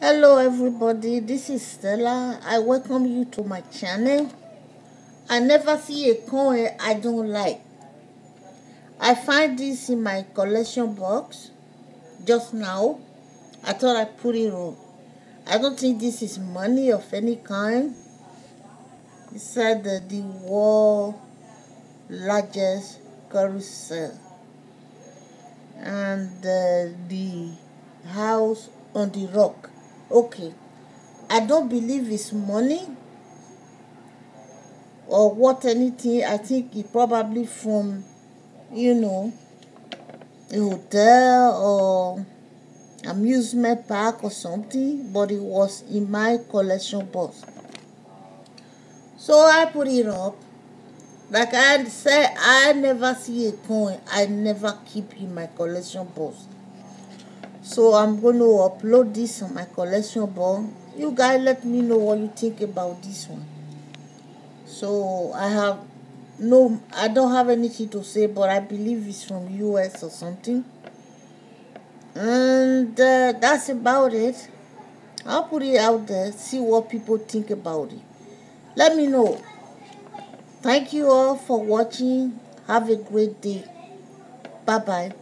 hello everybody. This is stella. I welcome you to my channel. I never see a coin i don't like. I find this in my collection box just now. I thought i put it on. I don't think this is money of any kind. It said the, the world largest carousel. And uh, the house on the rock okay. I don't believe it's money or what anything. I think it probably from you know a hotel or amusement park or something but it was in my collection box. So i put it up. Like i said i never see a coin. I never keep in my collection box so i'm going to upload this on my collection board you guys let me know what you think about this one. So i have no i don't have anything to say but i believe it's from us or something. And uh, that's about it. I'll put it out there see what people think about it. Let me know. Thank you all for watching. Have a great day. Bye bye